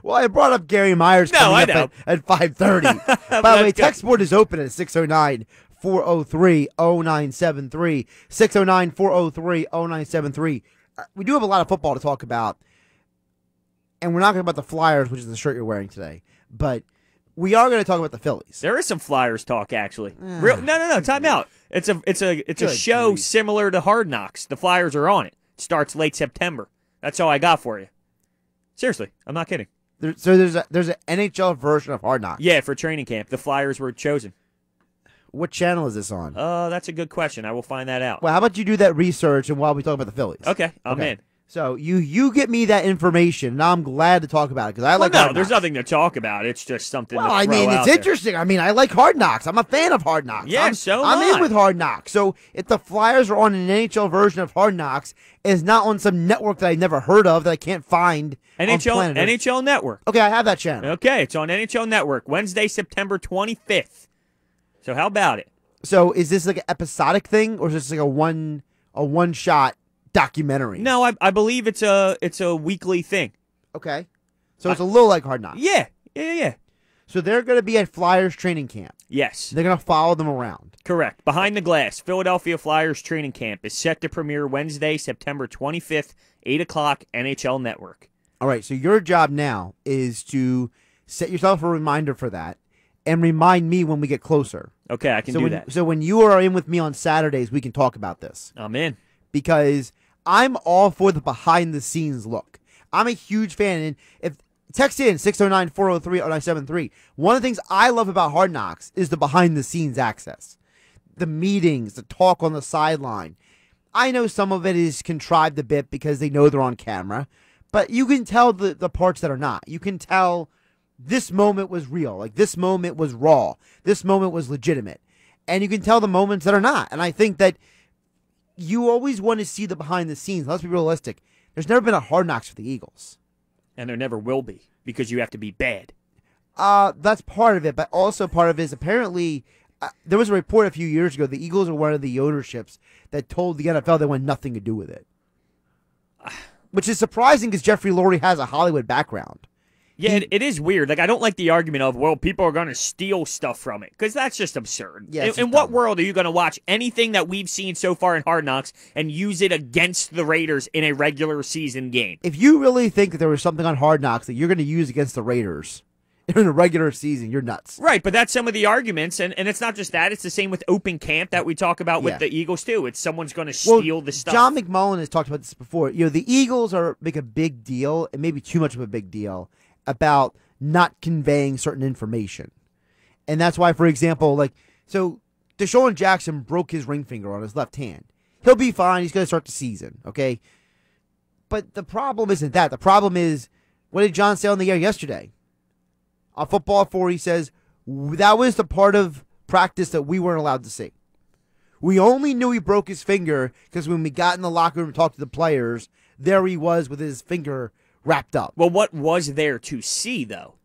well, I brought up Gary Myers coming no, up at, at 5.30. [LAUGHS] By the way, text board is open at 609 403 0973. 609 403 0973. Uh, we do have a lot of football to talk about. And we're not going to talk about the Flyers, which is the shirt you're wearing today. But we are going to talk about the Phillies. There is some Flyers talk, actually. Real, no, no, no. Time out. It's a it's a it's Good a show grief. similar to Hard Knocks. The Flyers are on it. it. Starts late September. That's all I got for you. Seriously, I'm not kidding. There, so there's a there's an NHL version of Hard Knocks. Yeah, for training camp, the Flyers were chosen. What channel is this on? Uh, that's a good question. I will find that out. Well, how about you do that research and while we talk about the Phillies? Okay, I'm okay. in. So you you get me that information, and I'm glad to talk about it because I like. Well, no, there's nothing to talk about. It's just something. Well, I mean, it's interesting. I mean, I like Hard Knocks. I'm a fan of Hard Knocks. Yeah, I'm, so I'm in with Hard Knocks. So if the Flyers are on an NHL version of Hard Knocks, is not on some network that I never heard of that I can't find. NHL NHL Network. Okay, I have that channel. Okay, it's on NHL Network Wednesday, September 25th. So how about it? So is this like an episodic thing, or is this like a one a one shot documentary. No, I, I believe it's a it's a weekly thing. Okay, so it's a little like Hard Knocks. Yeah, yeah, yeah. So they're going to be at Flyers training camp. Yes, they're going to follow them around. Correct. Behind the Glass, Philadelphia Flyers training camp is set to premiere Wednesday, September 25th, 8 o'clock, NHL Network. All right, so your job now is to set yourself a reminder for that and remind me when we get closer. Okay, I can so do when, that. So when you are in with me on Saturdays, we can talk about this. I'm in. Because I'm all for the behind the scenes look. I'm a huge fan. And if text in 609 403 0973, one of the things I love about Hard Knocks is the behind the scenes access, the meetings, the talk on the sideline. I know some of it is contrived a bit because they know they're on camera, but you can tell the, the parts that are not. You can tell this moment was real. Like this moment was raw. This moment was legitimate. And you can tell the moments that are not. And I think that you always want to see the behind the scenes. Let's be realistic. There's never been a hard knocks for the Eagles. And there never will be because you have to be bad. Uh, that's part of it, but also part of it is apparently uh, there was a report a few years ago. The Eagles are one of the ownerships that told the NFL they want nothing to do with it, which is surprising because Jeffrey Lurie has a Hollywood background. Yeah, it, it is weird. Like I don't like the argument of well, people are going to steal stuff from it because that's just absurd. Yeah, in, just what world are you going to watch anything that we've seen so far in Hard Knocks and use it against the Raiders in a regular season game? If you really think that there was something on Hard Knocks that you're going to use against the Raiders [LAUGHS] in a regular season, you're nuts. Right, but that's some of the arguments, and, and it's not just that. It's the same with open camp that we talk about with Yeah. the Eagles too. It's someone's going to Well, steal the stuff. John McMullen has talked about this before. You know, the Eagles are make a big deal, and maybe too much of a big deal, about not conveying certain information. And that's why, for example, like, so DeSean Jackson broke his ring finger on his left hand. He'll be fine. He's going to start the season, okay? But the problem isn't that. The problem is, what did John say on the air yesterday? On Football 4, he says, that was the part of practice that we weren't allowed to see. We only knew he broke his finger because when we got in the locker room and talked to the players, there he was with his finger wrapped up. well, what was there to see though?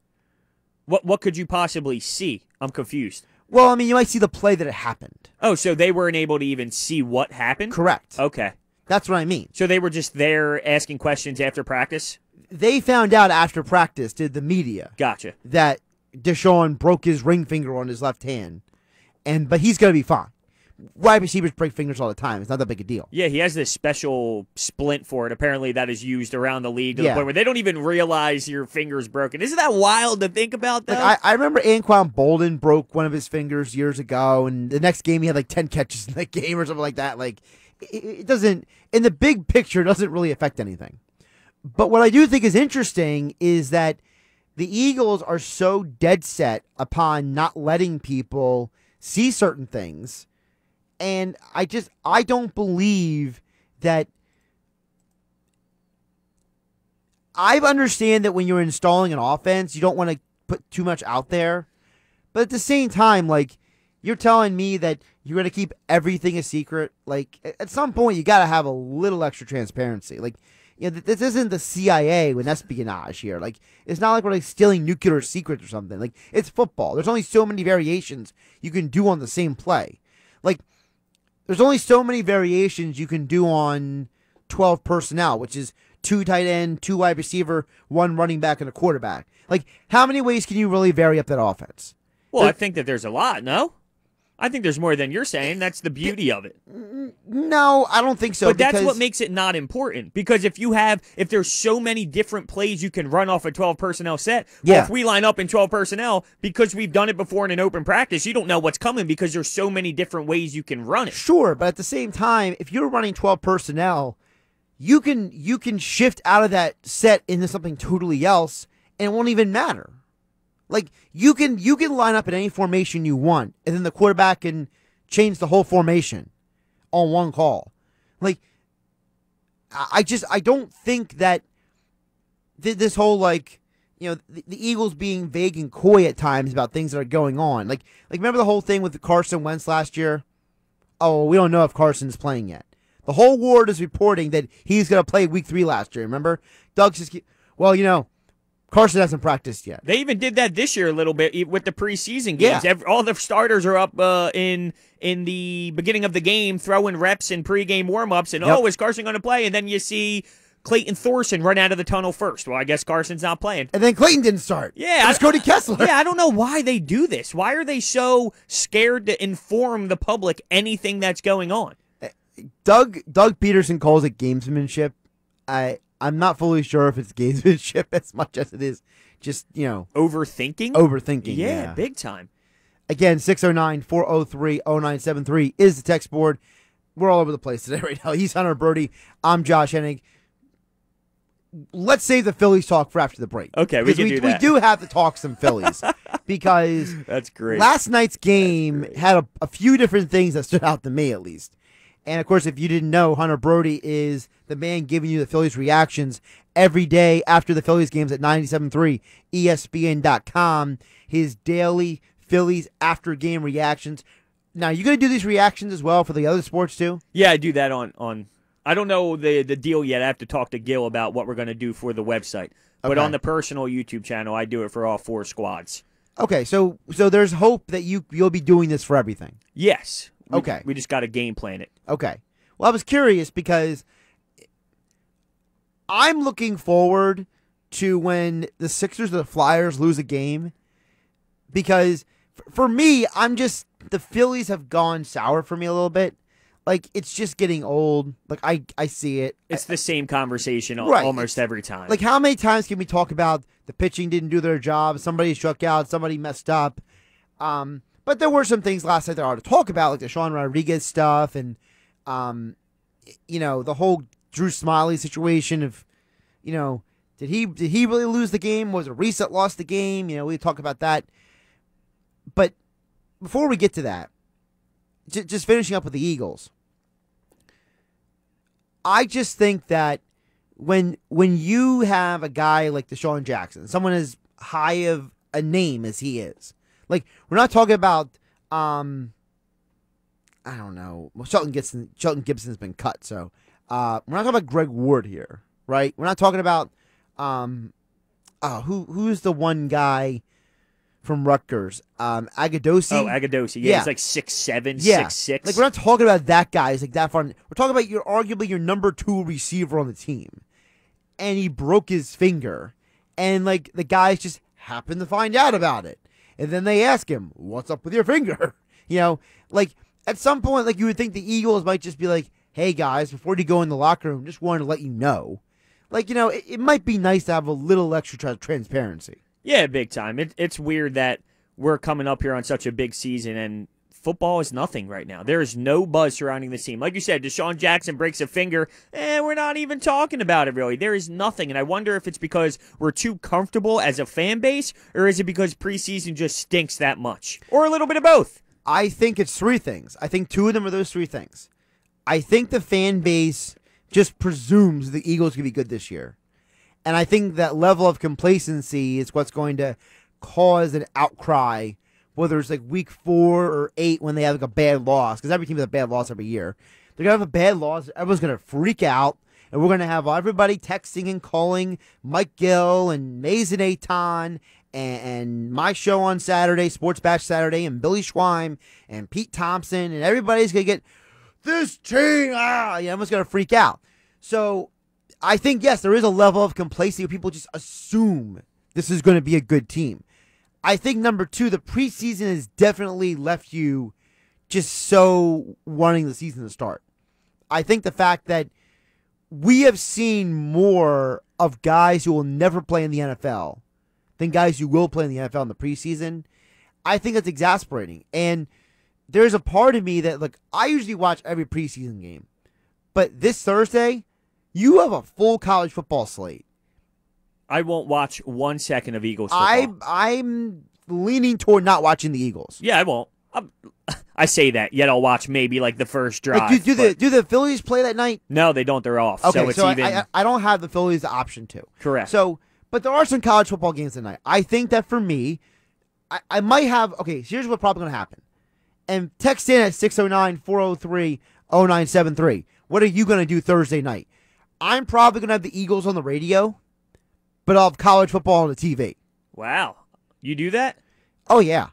What what could you possibly see? I'm confused. Well, I mean, you might see the play that it happened. Oh, so they weren't able to even see what happened? Correct. Okay. That's what I mean. So they were just there asking questions after practice? They found out after practice, did the media, Gotcha. that DeSean broke his ring finger on his left hand, and but he's going to be fine. Wide receivers break fingers all the time. It's not that big a deal. Yeah, he has this special splint for it. Apparently, that is used around the league to Yeah. the point where they don't even realize your finger's broken. Isn't that wild to think about? Though? Like I, I remember Anquan Boldin broke one of his fingers years ago, and the next game he had like ten catches in that [LAUGHS] game or something like that. Like it, it doesn't, in the big picture, it doesn't really affect anything. But what I do think is interesting is that the Eagles are so dead set upon not letting people see certain things, and I just I don't believe that. I understand that when you're installing an offense, you don't want to put too much out there. But at the same time, like you're telling me that you're going to keep everything a secret. Like at some point, you got to have a little extra transparency. Like you know, this isn't the CIA with espionage here. Like it's not like we're like stealing nuclear secrets or something. Like it's football. There's only so many variations you can do on the same play. Like there's only so many variations you can do on 12 personnel, which is two tight end, two wide receiver, one running back, and a quarterback. Like, how many ways can you really vary up that offense? well, I think that there's a lot. No, I think there's more than you're saying. That's the beauty of it. No, I don't think so. but that's what makes it not important because if you have if there's so many different plays you can run off a 12 personnel set well Yeah. if we line up in 12 personnel because we've done it before in an open practice you don't know what's coming because there's so many different ways you can run it Sure, but at the same time, if you're running 12 personnel, you can you can shift out of that set into something totally else and it won't even matter. Like you can you can line up in any formation you want and then the quarterback can change the whole formation on one call. Like I just I don't think that th- this whole like you know the, the Eagles being vague and coy at times about things that are going on. Like like remember the whole thing with Carson Wentz last year? Oh, we don't know if Carson's playing yet. The whole world is reporting that he's going to play week three last year. Remember? Doug's just, keep, well, you know, Carson hasn't practiced yet. they even did that this year a little bit with the preseason games Yeah. Ev- all the starters are up uh, in in the beginning of the game throwing reps and pregame warm-ups and Yep. oh is carson going to play and then you see clayton thorson run out of the tunnel first well i guess carson's not playing And then Clayton didn't start. Yeah, It was Cody Kessler. yeah, I don't know why they do this. Why are they so scared to inform the public anything that's going on? Doug Doug Pederson calls it gamesmanship. I I'm not fully sure if it's gamesmanship [LAUGHS] as much as it is just you know Overthinking? overthinking. yeah, Yeah. big time. Again, 609-403-0973 is the text board. We're all over the place today [LAUGHS] right now. He's Hunter Brody. I'm Josh Hennig. Let's save the Phillies talk for after the break. Okay, we can we, do we do have to talk some Phillies [LAUGHS] because That's great. Last night's game had a, a few different things that stood out to me, at least. And of course, if you didn't know, Hunter Brody is the man giving you the Phillies reactions every day after the Phillies games at 97.3 ESPN.com. His daily Phillies after game reactions. Now you gonna do these reactions as well for the other sports too? Yeah, I do that on on. I don't know the the deal yet. I have to talk to Gil about what we're going to do for the website. But on the personal YouTube channel, I do it for all four squads. Okay, so so there's hope that you you'll be doing this for everything. Yes. We- Okay. We just got to game plan it. Okay. Well, I was curious because I'm looking forward to when the Sixers or the Flyers lose a game because for me, I'm just the Phillies have gone sour for me a little bit. Like it's just getting old. Like I I see it. It's the same conversation Right. almost every time. Like how many times can we talk about the pitching didn't do their job, somebody struck out, somebody messed up. Um, but there were some things last night that I ought to talk about, like the Sean Rodriguez stuff and um, you know, the whole Drew Smyly situation of, you know, did he did he really lose the game? Was it reset lost the game? You know, we talk about that. But before we get to that, j- just finishing up with the Eagles, I just think that when when you have a guy like DeSean Jackson, someone as high of a name as he is, like we're not talking about um I don't know. Well, Shelton Gibson Shelton Gibson's been cut, so uh we're not talking about Greg Ward here, right? We're not talking about um oh who who's the one guy from Rutgers? Um Agudosi. oh, Agudosi. Yeah, Yeah. he's like six seven, Yeah. six six. Like we're not talking about that guy. He's like that far. We're talking about your arguably your number two receiver on the team, and he broke his finger, and like the guys just happened to find out about it, and then they ask him, "What's up with your finger?" [LAUGHS] You know, like at some point, like you would think the Eagles might just be like, "Hey guys, before you go in the locker room, just wanted to let you know." Like you know, it, it might be nice to have a little extra tra- transparency. Yeah, big time. It, it's weird that we're coming up here on such a big season and football is nothing right now. There is no buzz surrounding the team. Like you said, DeSean Jackson breaks a finger, and we're not even talking about it really. There is nothing. And I wonder if it's because we're too comfortable as a fan base, or is it because preseason just stinks that much? Or a little bit of both. I think it's three things. I think two of them are those three things. I think the fan base just presumes the Eagles can be good this year. And I think that level of complacency is what's going to cause an outcry, whether it's like week four or eight when they have like a bad loss, because every team has a bad loss every year. They're to have a bad loss. Everyone's to freak out. And we're to have everybody texting and calling Mike Gill and Mason Aton and, and my show on Saturday, Sports Bash Saturday, and Billy Schweim and Pete Thompson, and everybody's to get this team. Ah, yeah, everyone's to freak out. So I think, yes, there is a level of complacency where people just assume this is going to be a good team. I think number two, the preseason has definitely left you just so wanting the season to start. I think the fact that we have seen more of guys who will never play in the NFL than guys who will play in the NFL in the preseason, I think that's exasperating. And there's a part of me that, like, I usually watch every preseason game, but this Thursday, you have a full college football slate. I won't watch one second of Eagles football. I I'm leaning toward not watching the Eagles. yeah, I won't. I'm, [LAUGHS] I say that, yet I'll watch maybe like the first drive. Like, do, do the do the Phillies play that night? no, they don't. They're off. Okay, so it's so, I- even I, I don't have the Phillies option to. correct. So, but there are some college football games tonight. I think that for me, I, I might have. Okay, here's what's probably going to happen. And text in at 609 403 0973. What are you going to do Thursday night? I'm probably going to have the Eagles on the radio, but I'll have college football on the TV. wow, you do that? Oh yeah.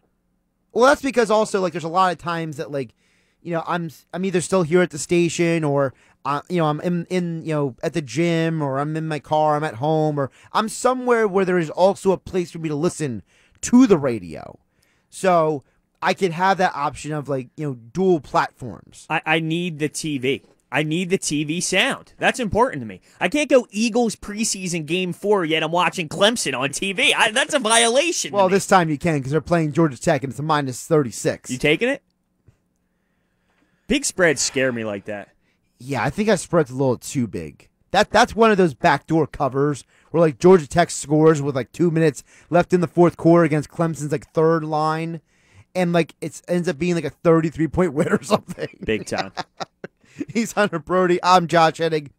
Well, that's because also like there's a lot of times that like, you know, I'm I'm either still here at the station or uh, you know I'm in in you know at the gym or I'm in my car, I'm at home or I'm somewhere where there is also a place for me to listen to the radio. So I could have that option of like you know dual platforms. I, I need the TV. I need the TV sound. That's important to me. I can't go Eagles preseason game four yet I'm watching Clemson on TV. I, that's a violation. Well, this time you can because they're playing Georgia Tech and it's a minus thirty six. you taking it? Big spreads scare me like that. Yeah, I think I spread's a little too big. That that's one of those backdoor covers where like Georgia Tech scores with like two minutes left in the fourth quarter against Clemson's like third line, and like it ends up being like a thirty three point win or [LAUGHS] something. Big time. [LAUGHS] He's Hunter Brody. I'm Josh Hennig.